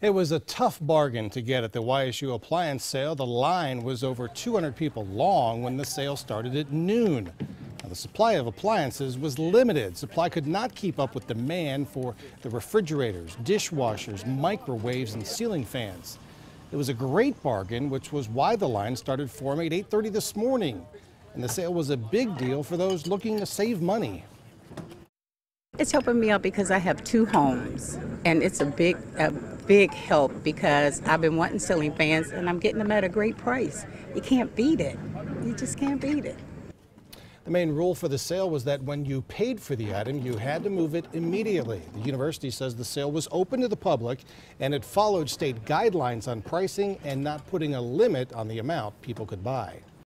It was a tough bargain to get at the YSU appliance sale. The line was over 200 people long when the sale started at noon. Now, the supply of appliances was limited. Supply could not keep up with demand for the refrigerators, dishwashers, microwaves, and ceiling fans. It was a great bargain, which was why the line started forming at 8:30 this morning. And the sale was a big deal for those looking to save money. It's helping me out because I have two homes, and it's a big, a big help because I've been wanting ceiling fans, and I'm getting them at a great price. You can't beat it. You just can't beat it. The main rule for the sale was that when you paid for the item, you had to move it immediately. The university says the sale was open to the public and it followed state guidelines on pricing and not putting a limit on the amount people could buy.